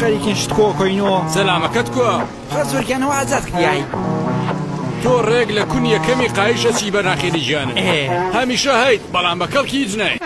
خەریکین شت کۆکۆینەوە سەلامەکەت کووە خەزۆرگیانەوە ئازاد کردایی تۆ ڕێک لە کونیەکەمی قایشە چی بەناخێنی ژیانن هەمیشە هەیت بەڵام بە کەڵکی هیچ نای.